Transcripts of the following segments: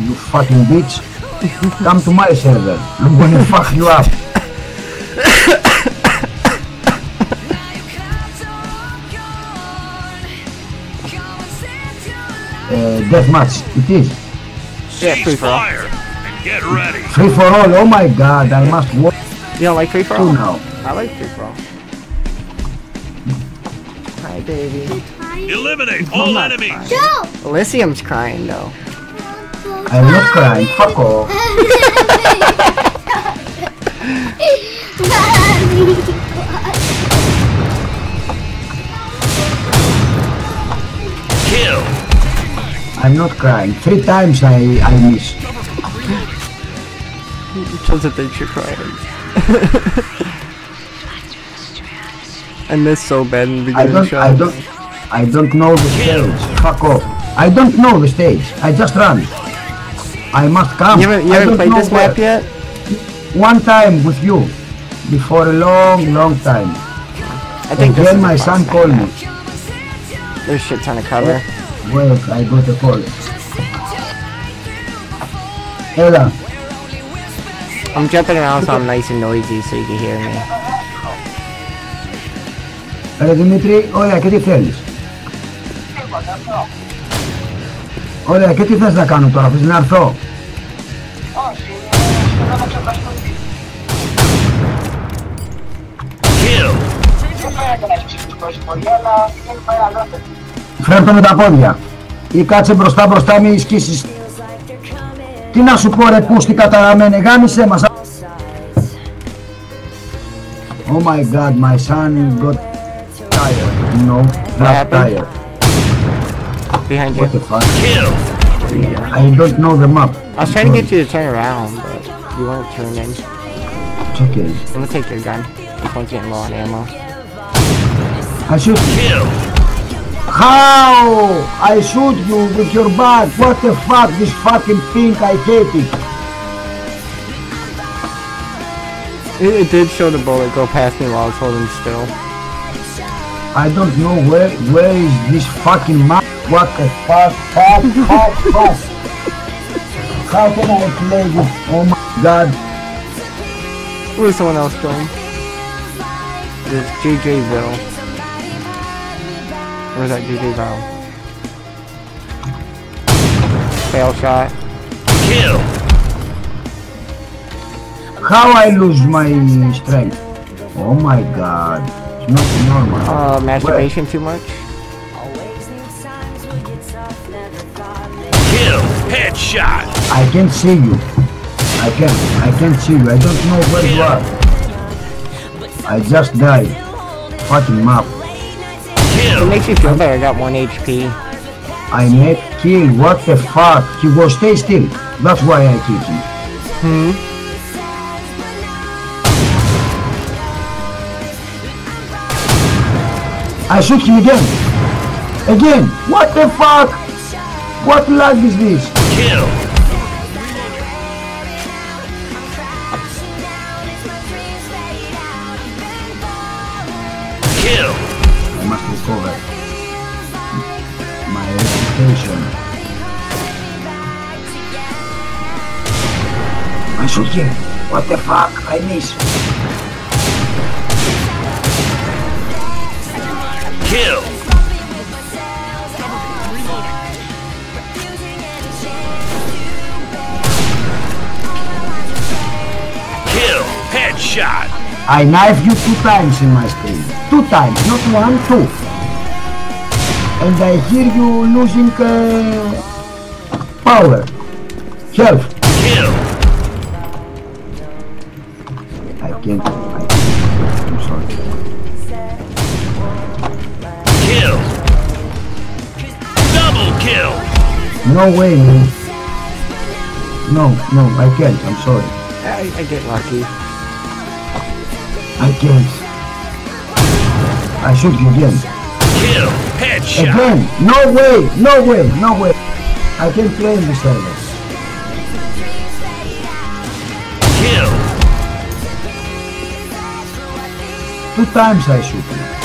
You fucking bitch. Come to my server. I'm gonna fuck you up. Uh, deathmatch, it is. Yeah, free for all. and get ready. Free for all, oh my god, I must walk You don't like free for all? now. I like free for all. Hi, baby. Eliminate all enemies. Go! Elysium's crying though. I'm not crying, fuck off. Kill. I'm not crying. Three times I, I miss. Doesn't think you're crying. I miss so bad in the I don't, show. I don't, I don't know the stage. Fuck off. I don't know the stage. I just run. I must come. You haven't, you I haven't don't played know this map where. yet? One time with you. Before a long, long time. I think And this then is my a son fun called map. me. There's shit ton of cover. Well, I got a call. Έλα. I'm jumping around so I'm nice and noisy so you can hear me. Ρε Δημήτρη, ωραία, και τι θέλεις. Ωραία, και τι θες να κάνω τώρα, αφού να έρθω; Όχι, θέλω να με τα πόδια. Ή κάτσε μπροστά μπροστά με ισκήσεις. Τι να σου πω ρε πούστη καταραμένη, γάμισε μας. Oh my god, my son got tired. No, not tired. Behind you. What the fuck? Kill. I don't know the map. I was trying to get you to turn around, but you weren't turning. Okay. I'm gonna take your gun. This one's getting low on ammo. I shoot. Kill. How? I shoot you with your back. What the fuck? This fucking thing, I hate it. It, it did show the bullet go past me while I was holding still. I don't know where where is this fucking map. What the fuck? Fuck, fuck, fuck. How can I play this? Oh my god. Where's someone else going? This JJville. Where's that JJville? Fail shot. Kill. How I lose my strength? Oh my god. It's not normal. Uh, masturbation too much? Headshot. I can't see you. I can't. I can't see you. I don't know where you are. I just died. Fucking map. It makes you feel better. I got 1 HP. I met kill. What the fuck? He was stay still. That's why I killed him. Hmm? I shoot him again. Again. What the fuck? What lag is this? Kill. Kill. I must recover my reputation. I shoot him. What the fuck? I miss. Kill. Headshot. I knife you two times in my screen. Two times, not one, two. And I hear you losing uh, power. Health. Kill. I can't. I, I'm sorry. Kill. Double kill. No way, man. No, no, I can't. I'm sorry. I, I get lucky. I can't. I shoot you again. Kill. Headshot. Again. No way. No way. No way. I can't play in this server. Kill. Two times I shoot you.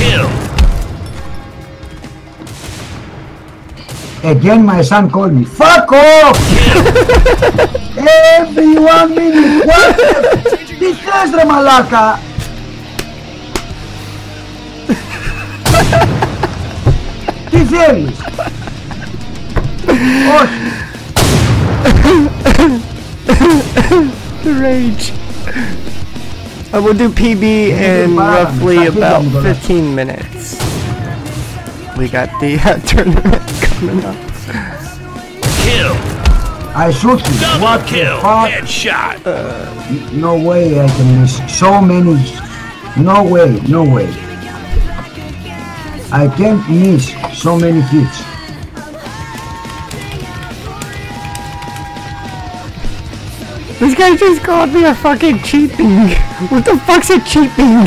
Kill. Again my son called me. Fuck off! Every one minute. What? the- Τι θες ρε μαλάκα! Τι θέλεις! Όχι! Rage. I will do PB in roughly about 15 minutes. We got the uh, tournament coming up. Kill. I shoot you. Double What the kill. fuck? Headshot. Uh, no way I can miss so many. No way, no way. I can't miss so many hits. This guy just called me a fucking cheaping. What the fuck's a cheaping?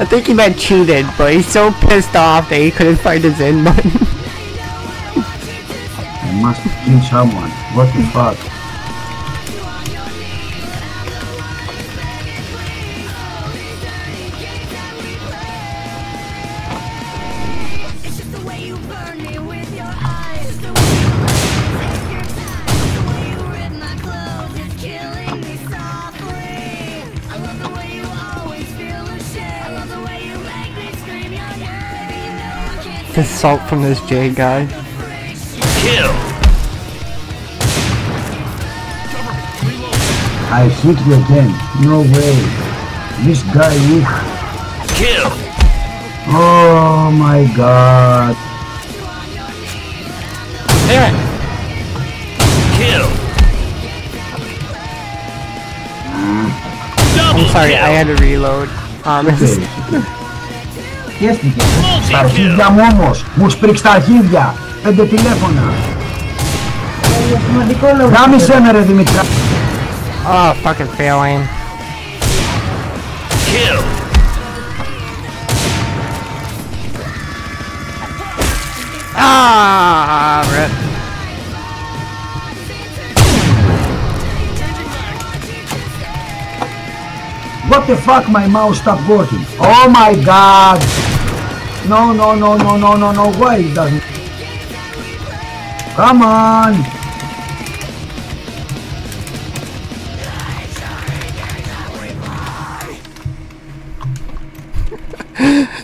I think he meant cheated, but he's so pissed off that he couldn't find his in button. I must kill someone. What the fuck? The way you burn me with your eyes, the way you take your time, the way you rip my clothes, it's killing me softly. I love the way you always feel ashamed. I love the way you make me scream your name. Baby, you know I can't The salt from this J guy. Kill. I hit you again. No way. This guy is... Kill. Oh my god. Damn Kill. I'm Double sorry, kill. I had to reload. Um, Okay. Πιέστηκε. Στα αρχίδια μου όμως. Μου σπρίξει τα αρχίδια. Πέντε τηλέφωνα. Γάμισε με ρε Δημητρά. Oh, fucking failing. Kill. Ah, rip. What the fuck my mouse stopped working? Oh my god! No, no, no, no, no, no, no, why it doesn't? Come on!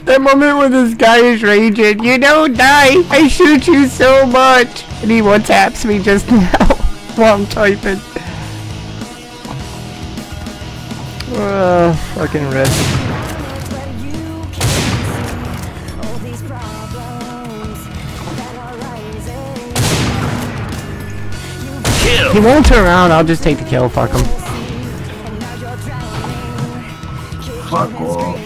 That moment when this guy is raging, you don't die, I shoot you so much! And he one-taps me just now while I'm typing. Uh, fucking rip. But you can't see all these problems that are rising. Kill. He won't turn around, I'll just take the kill, fuck him. And now you're drowning. Fuck off.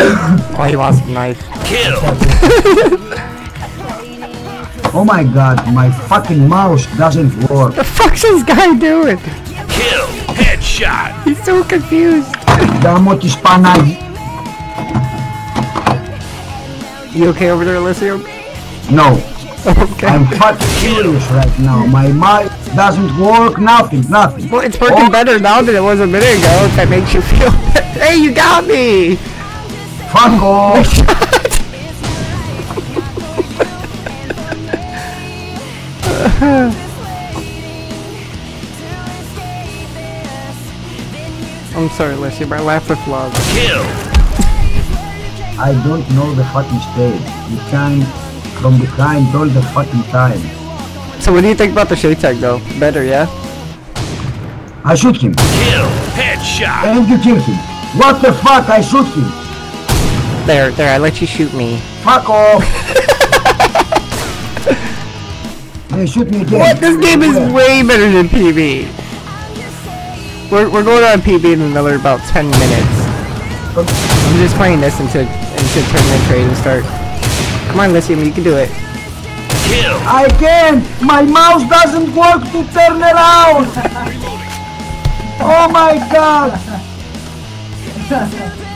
oh, he the knife? Kill. oh my god, my fucking mouse doesn't work. The fuck's this guy doing? Kill. Headshot. He's so confused. Damo ti spanai. You okay over there, Elysium? No. Okay. I'm fucking serious right now. My mouse doesn't work, nothing, nothing. Well, it's working oh. better now than it was a minute ago. That makes you feel better. Hey, you got me! Fuck off! I'm sorry, Elysium, I laugh with love. Kill. I don't know the fucking stage. You can from behind all the fucking time. So what do you think about the shade tag, though? Better, yeah? I shoot him, Kill. Headshot. and you kill him. What the fuck? I shoot him. There, there, I let you shoot me. Fuck off! they shoot me again. What? This game is Where? way better than PB. We're, we're going on PB in another about 10 minutes. I'm just playing this until, until tournament trade and start. Come on, Lysium, you can do it. Kill. I can't! My mouse doesn't work to turn around! Oh my god!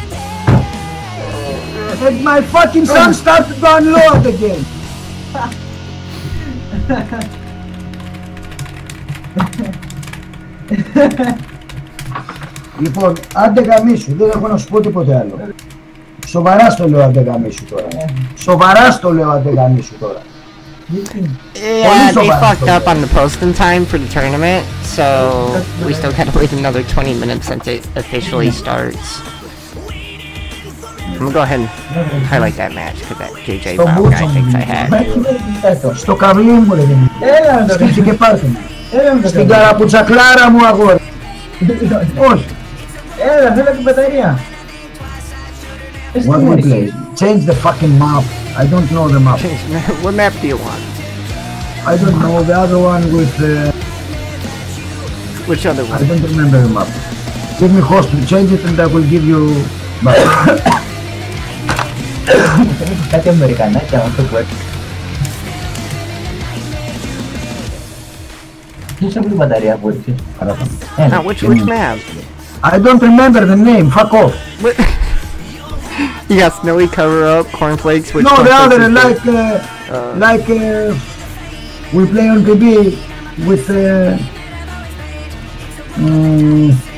And my fucking son started to unload again! Λοιπόν, άντε γαμίσου, δεν έχω να σου πω τίποτε άλλο. Σοβαρά στο λέω άντε γαμίσου τώρα. Σοβαρά στο λέω άντε γαμίσου τώρα. Γιατί. Yeah, they so bad. fucked up on the posting time for the tournament, so we still gotta wait another 20 minutes since it officially starts. I'm gonna go ahead and highlight that match because that JJ Στο Bow μπούτσο guy thinks I μου. had. Μα τι είναι αυτό. Στο καβλί μου ρε παιδί. Έλα να το Σκύψε και πάρτε με. Έλα να το Στην κάνω. καραπουτσακλάρα μου αγόρι. Όχι. Έλα, θέλω την μπαταρία. Πες What τι we μου play? Change the fucking map. I don't know the map. what map do you want? I don't know the other one with. Uh, Which other I one? don't remember the map. Give me hospital. Change it and I will give you. Map. Kita aja untuk buat Now, which which map? I don't remember the name. Fuck off. What? you got snowy cover up, cornflakes. Which no, the other like uh, uh, like uh, we play on PB with. Um,